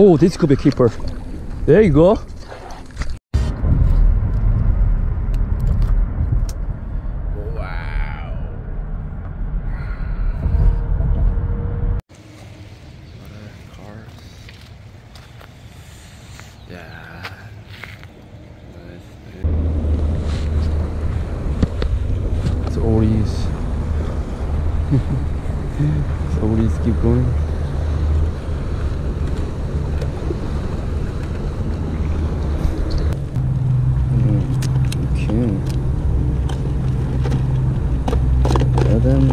Oh, this could be keeper. There you go. Wow. cars. Yeah. It's Oris. it's Oris keep going. Mm, Okay. Adam.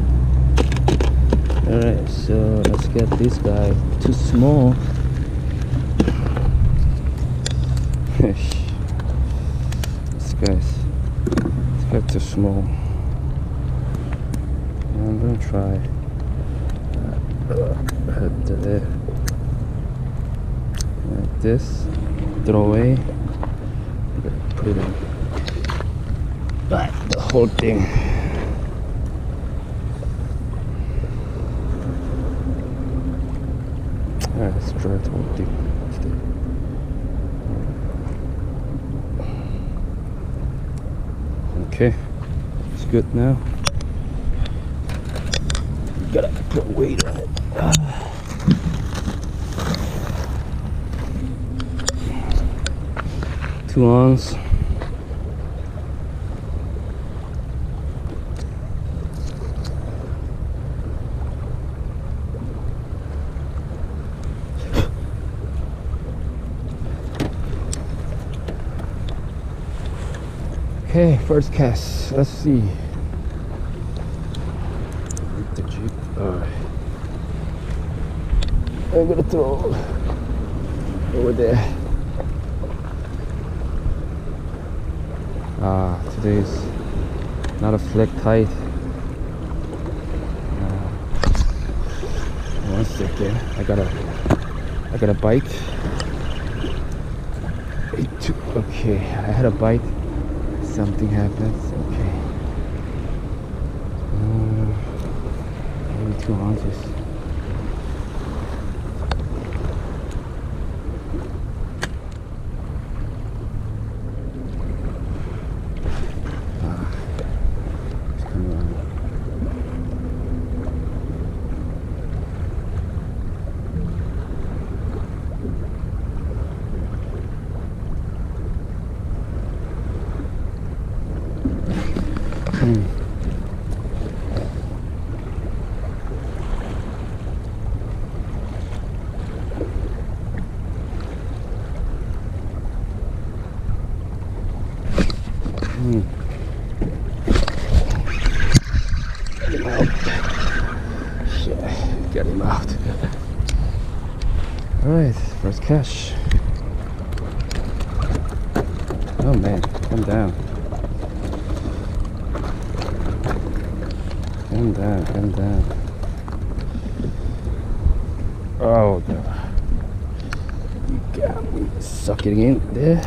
Alright, so let's get this guy. Too small. this guy's this guy's too small. I'm gonna try. Like this. Throw away. Put it in. But the whole thing. Alright, let's try the whole thing. Okay, it's good now. Gotta put weight on it. Two ounce. Okay, first cast. Let's see. The jig. Uh, I'm gonna throw over there. Ah, today's not a flick tight. Uh, one second. I gotta, I got a bite. Okay, I had a bite something happens. Okay. Uh, ounces. Ah, it's coming around. Hmm. Hmm. Get him out. Shit, get him out. Alright, first catch. Oh man, come down. Come down, come down. Oh god. You got me. Suck it in there.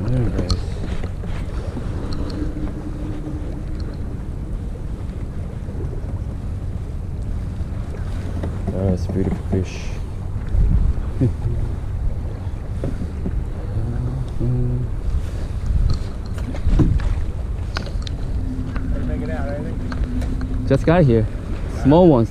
Alright. Oh, it's a beautiful fish. Just got here. Small ones.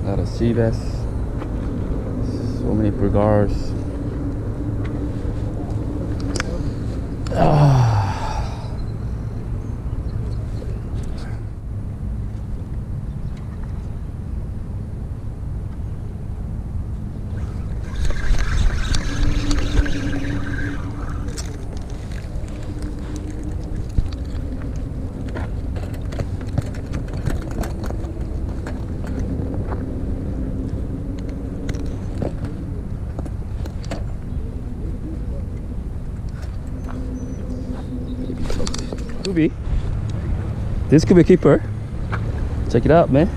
A lot of sea bass. So many bergalls. This could be a keeper. Check it out, man.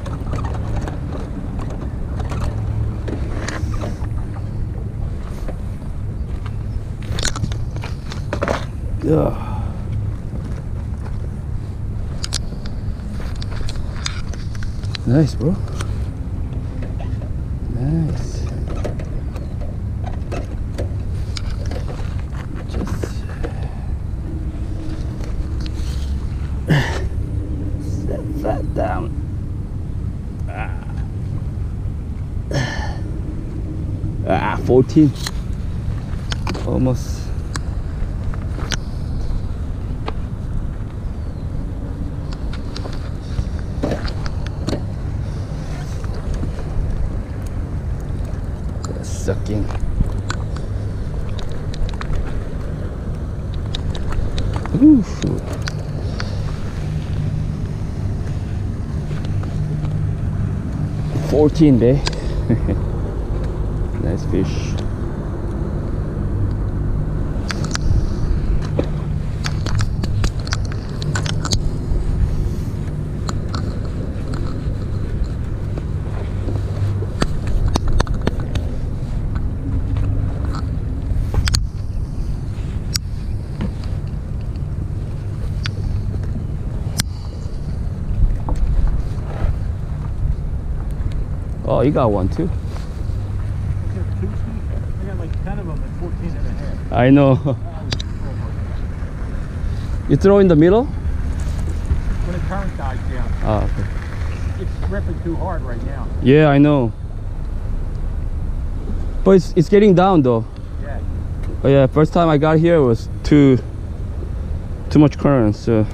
Yeah. Nice, bro. Nice. Just set that down. Ah, ah 14. Almost. Sucking. Ooh. Fourteen day. nice fish. Oh, you got one too. I got two feet. I got like 10 of them at 14 and a half. I know. you throw in the middle? When the current dies down, Ah, okay. it's ripping too hard right now. Yeah, I know. But it's, it's getting down though. Yeah. Oh yeah, first time I got here it was too too much current, so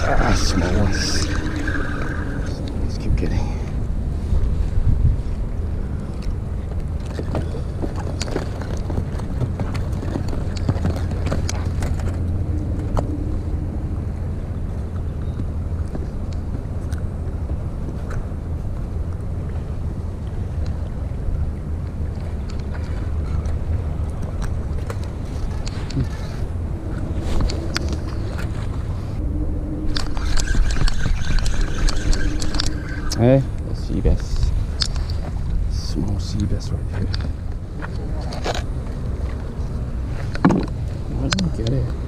ah, small ones. Let's keep getting. Hey, a sea bass. Sea bass right here. I don't get it.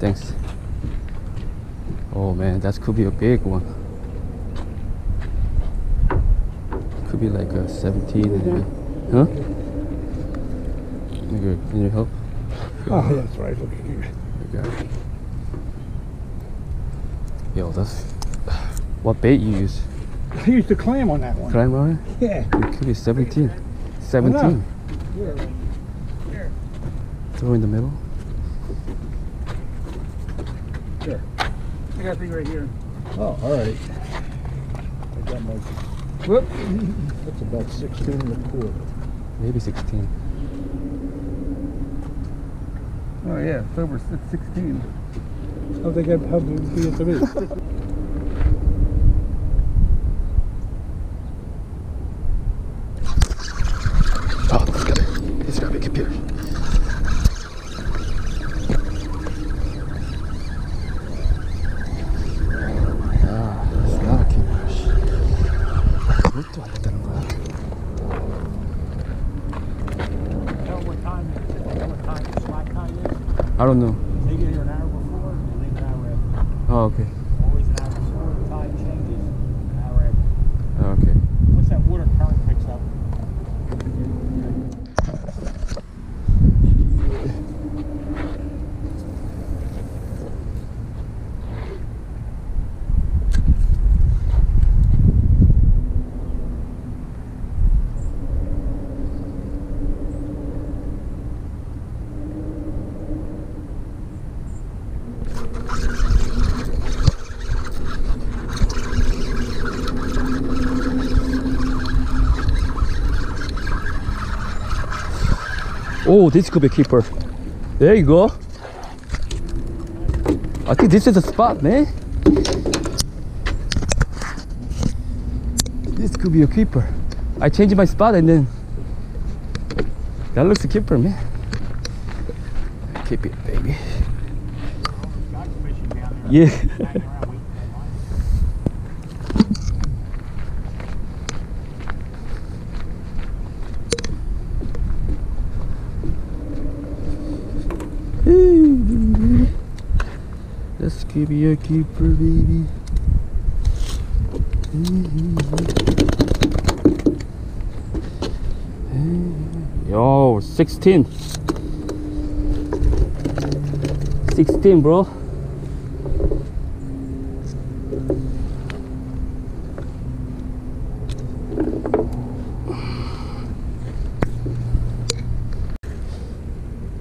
Thanks. Oh man, that could be a big one. Could be like a 17. and- mm-hmm. Huh? Nigga, Can you help? Oh, that's right. Look at you. Okay. Yo, that's. What bait you use? I used to clam on that one. Clam on it? Yeah. It could be 17. 17. Throw in the middle. I got a thing right here. Oh, all right. Mike. Whoop. That's about 16 and a quarter. Maybe 16. Oh yeah, it's over it's 16. How they get, how big it to be? I don't know. They get here an hour before, leave an hour after. Oh, okay. Always an hour before, the time changes, an hour after. Oh, okay. Once that water current picks up, Oh, this could be a keeper. There you go. I think this is a spot, man. This could be a keeper. I changed my spot and then that looks a keeper, man. Keep it, baby. Yeah. This could be a keeper, baby. Yo, 16. 16, bro.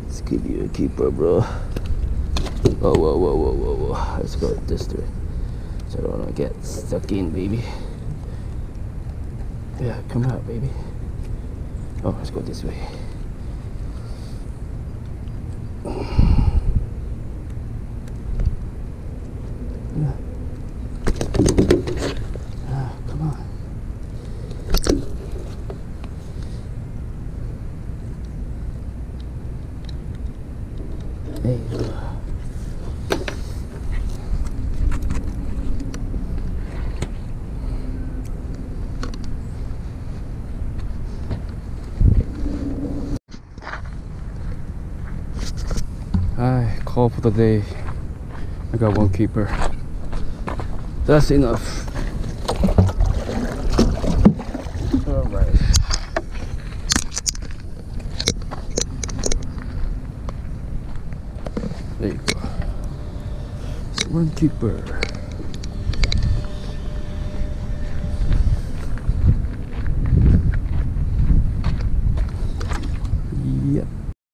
Let's give you a keeper, bro. Whoa, whoa, whoa, whoa, whoa, whoa. Let's go this way. So I don't wanna get stuck in, baby. Yeah, come out, baby. Oh, let's go this way. For the day. I got one keeper. That's enough. There you go. One keeper.